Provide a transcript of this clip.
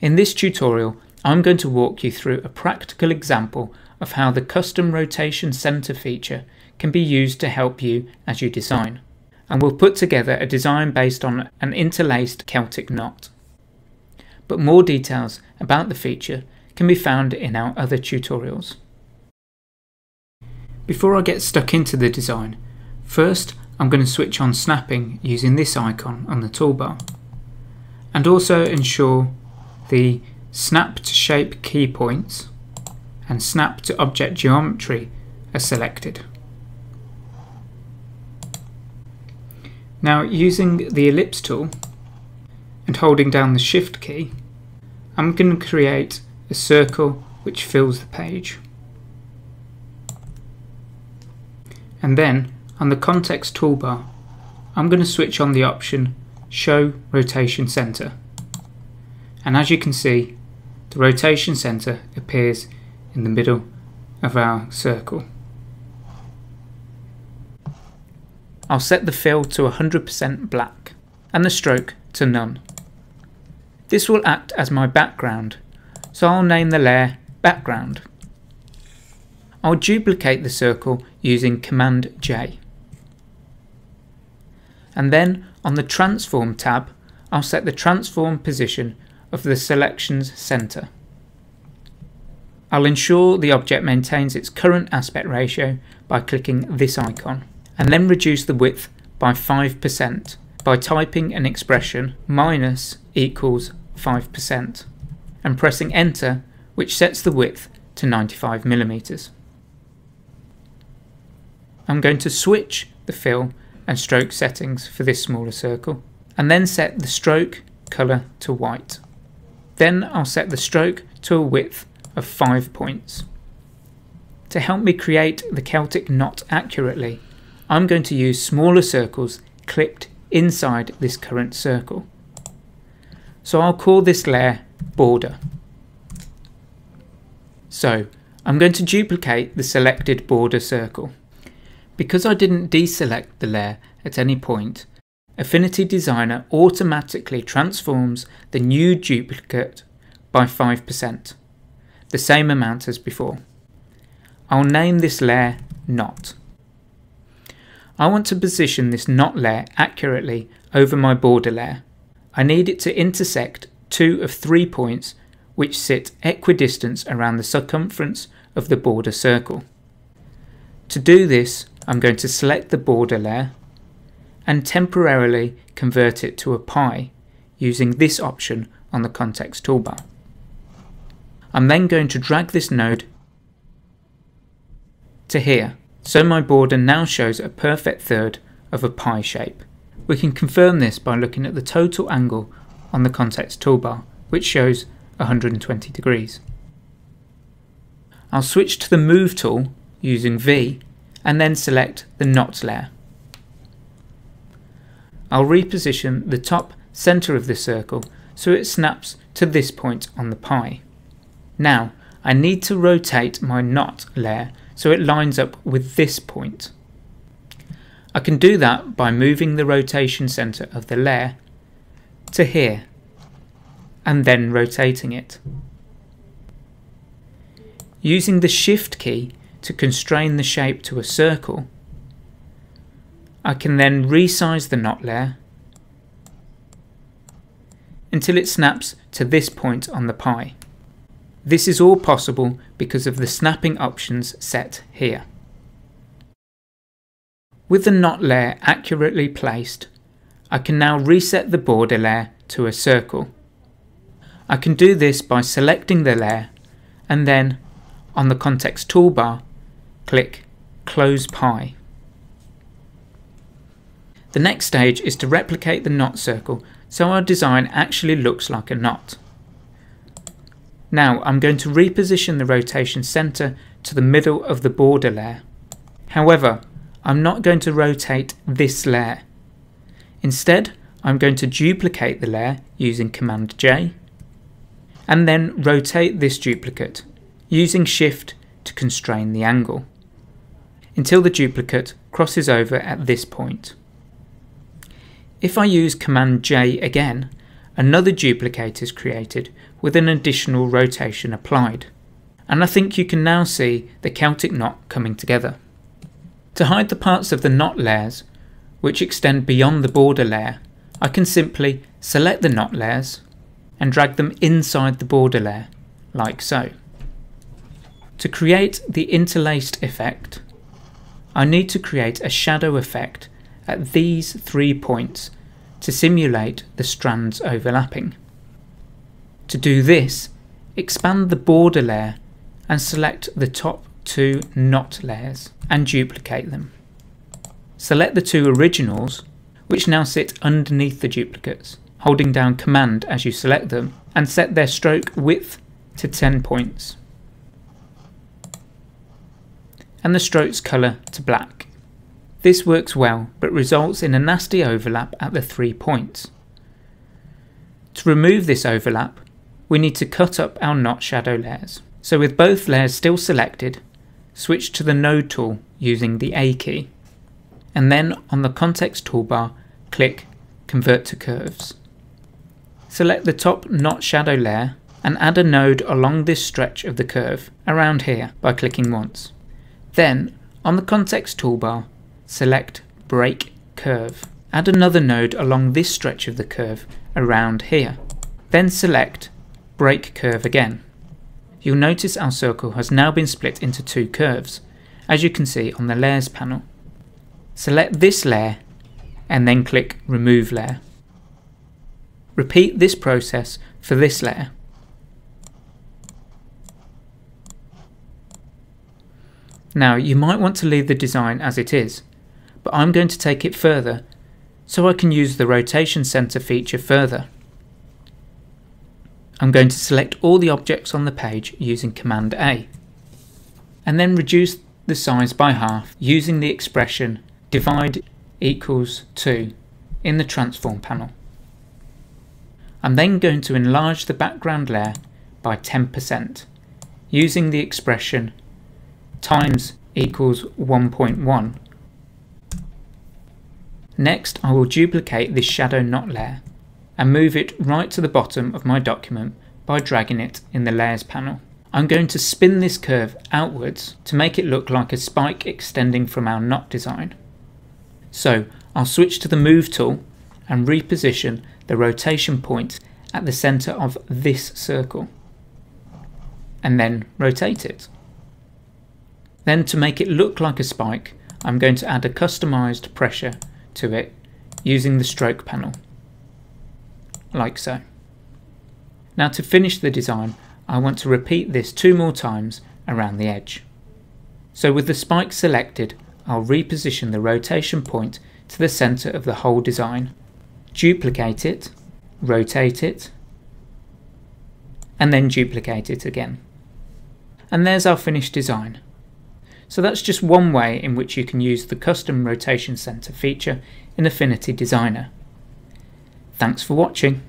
In this tutorial, I'm going to walk you through a practical example of how the custom rotation center feature can be used to help you as you design. And we'll put together a design based on an interlaced Celtic knot. But more details about the feature can be found in our other tutorials. Before I get stuck into the design, first I'm going to switch on snapping using this icon on the toolbar and also ensure the snap to shape key points and snap to object geometry are selected. Now using the ellipse tool and holding down the shift key I'm going to create a circle which fills the page. And then on the context toolbar I'm going to switch on the option show rotation center and as you can see the rotation center appears in the middle of our circle. I'll set the fill to 100% black and the stroke to none. This will act as my background, so I'll name the layer background. I'll duplicate the circle using Command J. And then on the Transform tab, I'll set the transform position of the selection's centre. I'll ensure the object maintains its current aspect ratio by clicking this icon and then reduce the width by 5% by typing an expression minus equals 5% and pressing enter which sets the width to 95 millimeters. I'm going to switch the fill and stroke settings for this smaller circle and then set the stroke colour to white. Then I'll set the stroke to a width of 5 points. To help me create the Celtic knot accurately, I'm going to use smaller circles clipped inside this current circle. So I'll call this layer border. So I'm going to duplicate the selected border circle. Because I didn't deselect the layer at any point, Affinity Designer automatically transforms the new duplicate by 5%, the same amount as before. I'll name this layer Knot. I want to position this knot layer accurately over my border layer. I need it to intersect two of three points which sit equidistant around the circumference of the border circle. To do this, I'm going to select the border layer and temporarily convert it to a pie using this option on the context toolbar. I'm then going to drag this node to here so my border now shows a perfect third of a pie shape. We can confirm this by looking at the total angle on the context toolbar, which shows 120 degrees. I'll switch to the Move tool using V and then select the Knot layer. I'll reposition the top centre of the circle so it snaps to this point on the pie. Now I need to rotate my knot layer so it lines up with this point. I can do that by moving the rotation centre of the layer to here and then rotating it. Using the shift key to constrain the shape to a circle, I can then resize the knot layer until it snaps to this point on the pie. This is all possible because of the snapping options set here. With the knot layer accurately placed, I can now reset the border layer to a circle. I can do this by selecting the layer and then, on the context toolbar, click Close Pie. The next stage is to replicate the knot circle so our design actually looks like a knot. Now I'm going to reposition the rotation center to the middle of the border layer. However, I'm not going to rotate this layer. Instead, I'm going to duplicate the layer using Command J and then rotate this duplicate using Shift to constrain the angle until the duplicate crosses over at this point. If I use Command J again, another duplicate is created with an additional rotation applied. And I think you can now see the Celtic knot coming together. To hide the parts of the knot layers, which extend beyond the border layer, I can simply select the knot layers and drag them inside the border layer, like so. To create the interlaced effect, I need to create a shadow effect at these three points to simulate the strands overlapping. To do this, expand the border layer and select the top two knot layers and duplicate them. Select the two originals, which now sit underneath the duplicates, holding down Command as you select them, and set their stroke width to 10 points. And the stroke's colour to black. This works well, but results in a nasty overlap at the three points. To remove this overlap, we need to cut up our knot shadow layers. So with both layers still selected, switch to the Node tool using the A key. And then on the context toolbar, click Convert to Curves. Select the top knot shadow layer and add a node along this stretch of the curve, around here, by clicking once. Then, on the context toolbar, select Break Curve. Add another node along this stretch of the curve, around here. Then select Break Curve again you'll notice our circle has now been split into two curves, as you can see on the Layers panel. Select this layer and then click Remove Layer. Repeat this process for this layer. Now you might want to leave the design as it is, but I'm going to take it further so I can use the rotation center feature further. I'm going to select all the objects on the page using Command A, and then reduce the size by half using the expression divide equals 2 in the transform panel. I'm then going to enlarge the background layer by 10% using the expression times equals 1.1. Next I will duplicate this shadow knot layer and move it right to the bottom of my document by dragging it in the layers panel. I'm going to spin this curve outwards to make it look like a spike extending from our knot design. So I'll switch to the move tool and reposition the rotation point at the centre of this circle and then rotate it. Then to make it look like a spike I'm going to add a customised pressure to it using the stroke panel like so. Now to finish the design, I want to repeat this two more times around the edge. So with the spike selected, I'll reposition the rotation point to the centre of the whole design, duplicate it, rotate it, and then duplicate it again. And there's our finished design. So that's just one way in which you can use the custom rotation center feature in Affinity Designer. Thanks for watching.